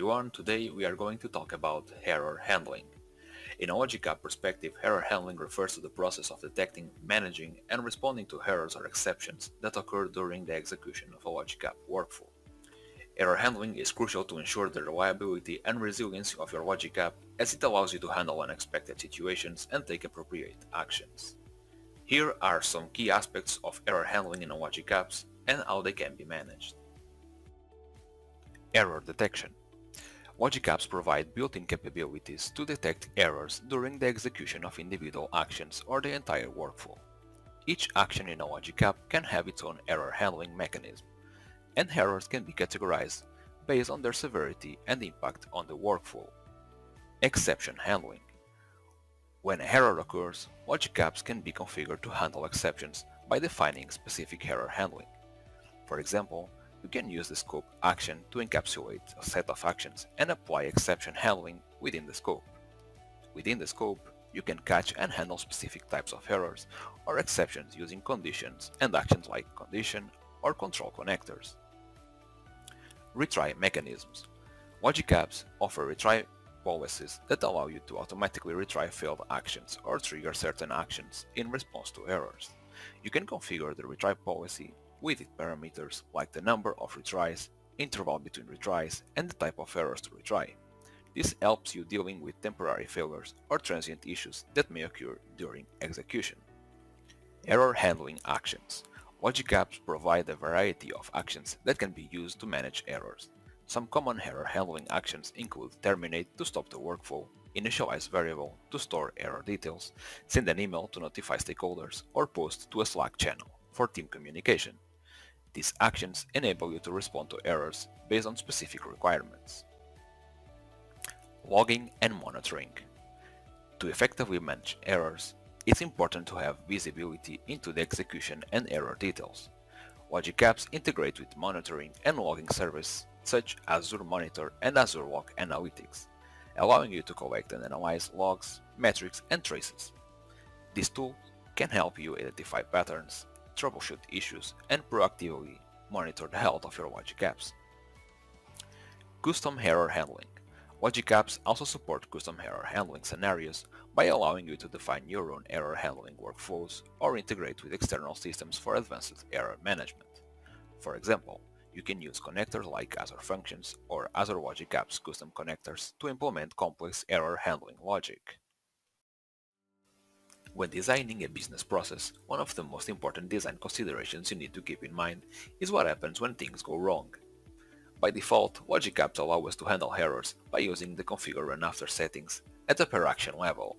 everyone, today we are going to talk about error handling. In a logic app perspective, error handling refers to the process of detecting, managing, and responding to errors or exceptions that occur during the execution of a logic app workflow. Error handling is crucial to ensure the reliability and resiliency of your logic app as it allows you to handle unexpected situations and take appropriate actions. Here are some key aspects of error handling in logic apps and how they can be managed. Error detection. Logic apps provide built-in capabilities to detect errors during the execution of individual actions or the entire workflow. Each action in a logic app can have its own error handling mechanism, and errors can be categorized based on their severity and impact on the workflow. Exception handling. When an error occurs, logic apps can be configured to handle exceptions by defining specific error handling. For example, you can use the scope action to encapsulate a set of actions and apply exception handling within the scope. Within the scope, you can catch and handle specific types of errors or exceptions using conditions and actions like condition or control connectors. Retry mechanisms. Logic apps offer retry policies that allow you to automatically retry failed actions or trigger certain actions in response to errors. You can configure the retry policy with its parameters like the number of retries, interval between retries, and the type of errors to retry. This helps you dealing with temporary failures or transient issues that may occur during execution. Error handling actions. Logic apps provide a variety of actions that can be used to manage errors. Some common error handling actions include terminate to stop the workflow, initialize variable to store error details, send an email to notify stakeholders, or post to a Slack channel for team communication. These actions enable you to respond to errors based on specific requirements. Logging and monitoring. To effectively manage errors, it's important to have visibility into the execution and error details. Logic apps integrate with monitoring and logging services such as Azure Monitor and Azure Log Analytics, allowing you to collect and analyze logs, metrics, and traces. This tool can help you identify patterns, troubleshoot issues, and proactively monitor the health of your Logic apps. Custom error handling. Logic apps also support custom error handling scenarios by allowing you to define your own error handling workflows or integrate with external systems for advanced error management. For example, you can use connectors like Azure Functions or Azure Logic Apps custom connectors to implement complex error handling logic. When designing a business process, one of the most important design considerations you need to keep in mind is what happens when things go wrong. By default, Logic Apps allow us to handle errors by using the configure run after settings at the per action level.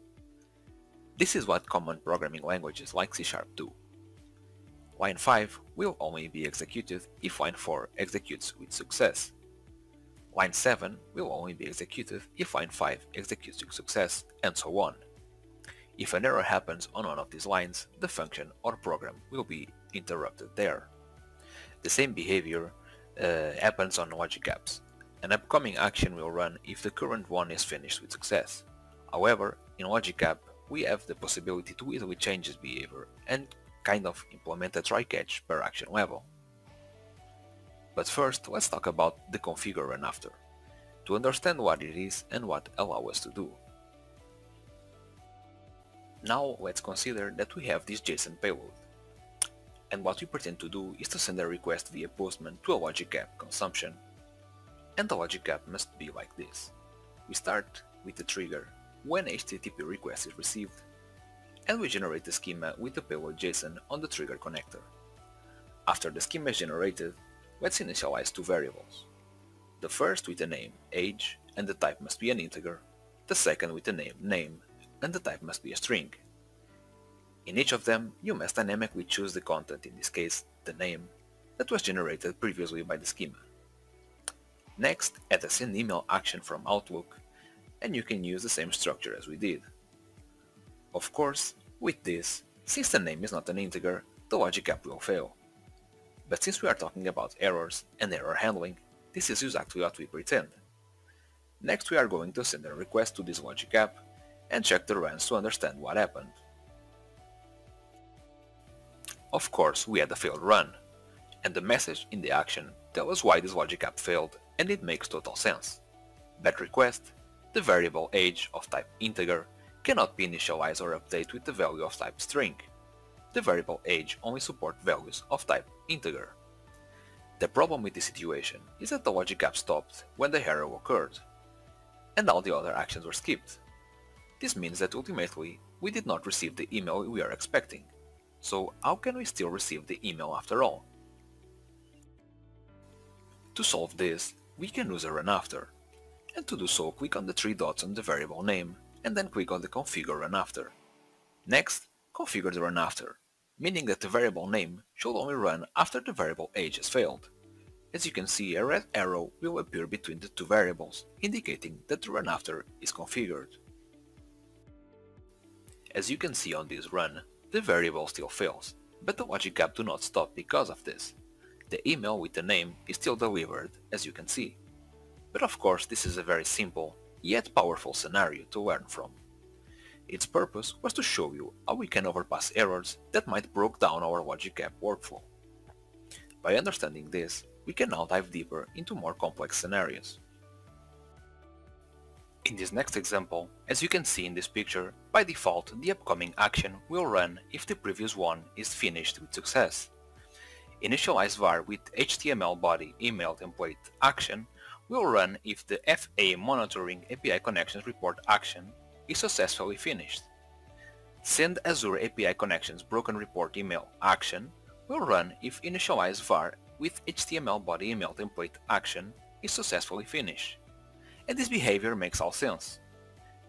This is what common programming languages like C Sharp do. Line 5 will only be executed if line 4 executes with success. Line 7 will only be executed if line 5 executes with success, and so on. If an error happens on one of these lines, the function or program will be interrupted there. The same behavior uh, happens on logic apps. An upcoming action will run if the current one is finished with success. However, in logic app, we have the possibility to easily change this behavior and kind of implement a try-catch per action level. But first, let's talk about the configure run after, to understand what it is and what allow us to do. Now let's consider that we have this JSON payload. And what we pretend to do is to send a request via Postman to a Logic App consumption. And the Logic App must be like this. We start with the trigger when HTTP request is received, and we generate the schema with the payload JSON on the trigger connector. After the schema is generated, let's initialize two variables. The first with the name age and the type must be an integer, the second with the name name and the type must be a string. In each of them, you must dynamically choose the content, in this case, the name, that was generated previously by the schema. Next, add a send email action from Outlook, and you can use the same structure as we did. Of course, with this, since the name is not an integer, the logic app will fail. But since we are talking about errors and error handling, this is exactly what we pretend. Next we are going to send a request to this logic app and check the runs to understand what happened. Of course, we had a failed run, and the message in the action tells us why this logic app failed, and it makes total sense. That request, the variable age of type integer cannot be initialized or updated with the value of type string. The variable age only supports values of type integer. The problem with this situation is that the logic app stopped when the error occurred, and all the other actions were skipped. This means that ultimately we did not receive the email we are expecting. So how can we still receive the email after all? To solve this, we can use a run after. And to do so, click on the three dots on the variable name, and then click on the configure run after. Next, configure the run after, meaning that the variable name should only run after the variable age has failed. As you can see, a red arrow will appear between the two variables, indicating that the run after is configured. As you can see on this run, the variable still fails, but the logic app do not stop because of this. The email with the name is still delivered, as you can see. But of course this is a very simple, yet powerful scenario to learn from. Its purpose was to show you how we can overpass errors that might break down our logic app workflow. By understanding this, we can now dive deeper into more complex scenarios. In this next example, as you can see in this picture, by default the upcoming action will run if the previous one is finished with success. Initialize var with HTML body email template action will run if the FA monitoring API connections report action is successfully finished. Send Azure API connections broken report email action will run if initialize var with HTML body email template action is successfully finished and this behavior makes all sense.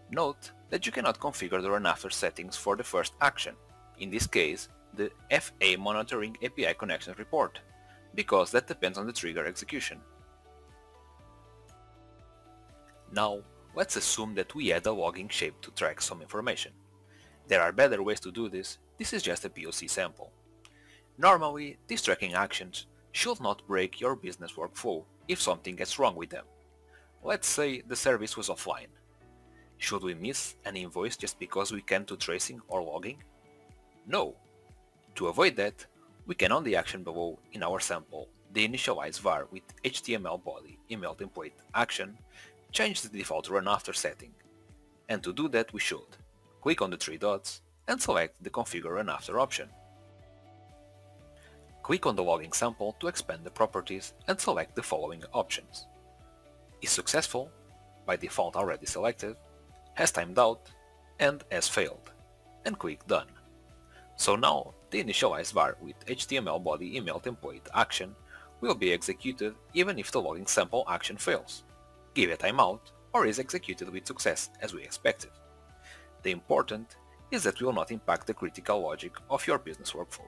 Note that you cannot configure the run after settings for the first action, in this case the FA monitoring API connection report, because that depends on the trigger execution. Now, let's assume that we add a logging shape to track some information. There are better ways to do this, this is just a POC sample. Normally, these tracking actions should not break your business workflow if something gets wrong with them. Let's say the service was offline. Should we miss an invoice just because we can't do tracing or logging? No. To avoid that, we can on the action below in our sample, the initialize var with HTML body email template action, change the default run after setting. And to do that we should click on the three dots and select the configure run after option. Click on the logging sample to expand the properties and select the following options is successful, by default already selected, has timed out, and has failed, and click Done. So now the initialize var with HTML body email template action will be executed even if the logging sample action fails, give a timeout, or is executed with success as we expected. The important is that will not impact the critical logic of your business workflow.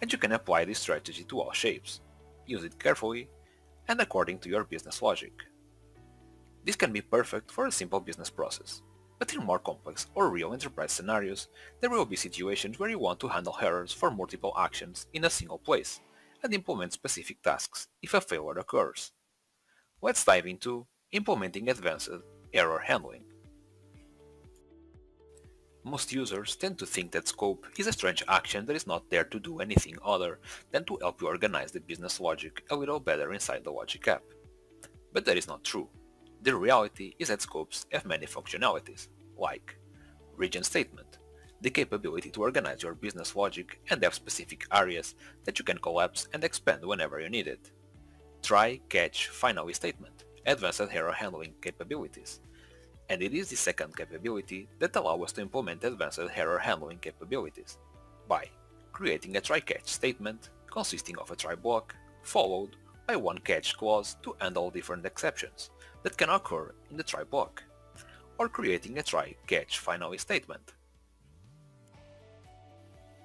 And you can apply this strategy to all shapes. Use it carefully and according to your business logic. This can be perfect for a simple business process, but in more complex or real enterprise scenarios, there will be situations where you want to handle errors for multiple actions in a single place and implement specific tasks if a failure occurs. Let's dive into implementing advanced error handling. Most users tend to think that scope is a strange action that is not there to do anything other than to help you organize the business logic a little better inside the logic app. But that is not true. The reality is that scopes have many functionalities, like region statement, the capability to organize your business logic and have specific areas that you can collapse and expand whenever you need it. Try, catch, finally statement, advanced error handling capabilities. And it is the second capability that allows us to implement advanced error handling capabilities by creating a try-catch statement consisting of a try block followed by one catch clause to handle different exceptions that can occur in the try block, or creating a try-catch finally statement.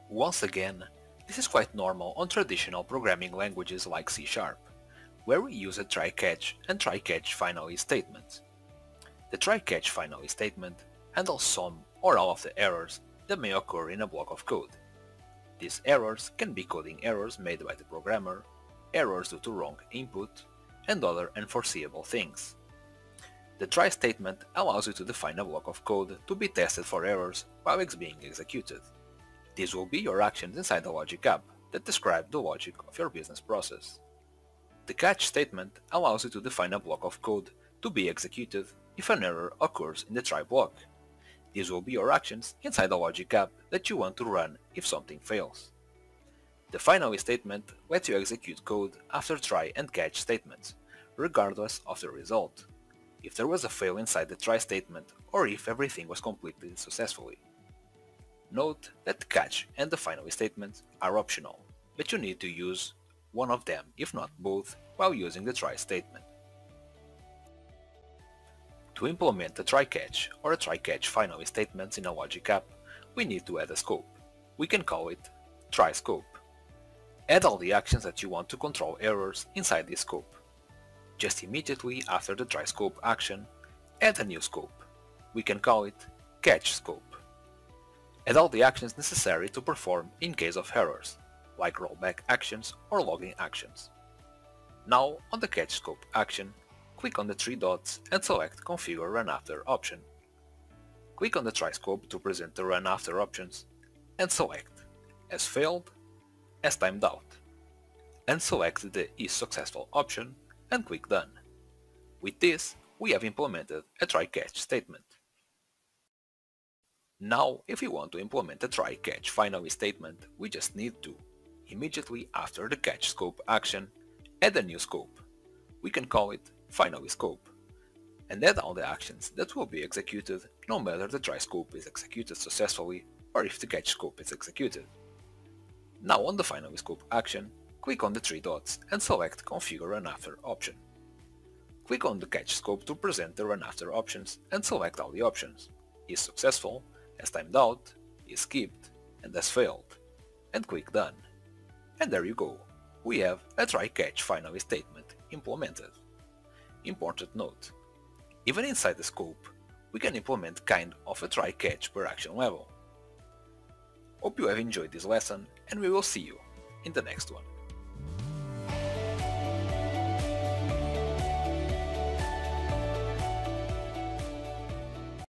Once again, this is quite normal on traditional programming languages like C Sharp, where we use a try-catch and try-catch finally statements. The try-catch finally statement handles some or all of the errors that may occur in a block of code. These errors can be coding errors made by the programmer, errors due to wrong input, and other unforeseeable things. The try statement allows you to define a block of code to be tested for errors while it's being executed. These will be your actions inside the logic app that describe the logic of your business process. The catch statement allows you to define a block of code to be executed if an error occurs in the try block. These will be your actions inside the logic app that you want to run if something fails. The finally statement lets you execute code after try and catch statements, regardless of the result, if there was a fail inside the try statement or if everything was completed successfully. Note that the catch and the finally statement are optional, but you need to use one of them, if not both, while using the try statement. To implement a try-catch or a try-catch finally statements in a logic app, we need to add a scope. We can call it try scope. Add all the actions that you want to control errors inside this scope. Just immediately after the try scope action, add a new scope. We can call it catch scope. Add all the actions necessary to perform in case of errors, like rollback actions or logging actions. Now on the catch scope action, click on the three dots and select Configure Run After option. Click on the try scope to present the Run After options and select as failed, as timed out, and select the is successful option and click Done. With this, we have implemented a try-catch statement. Now, if we want to implement a try-catch finally statement, we just need to, immediately after the catch scope action, add a new scope. We can call it finally scope, and add all the actions that will be executed no matter the try scope is executed successfully or if the catch scope is executed. Now on the finally scope action, click on the three dots and select Configure Run After option. Click on the catch scope to present the Run After options and select all the options. Is successful, as timed out, is skipped, and has failed, and click Done. And there you go, we have a try-catch finally statement implemented. Important note, even inside the scope, we can implement kind of a try-catch per action level. Hope you have enjoyed this lesson and we will see you in the next one.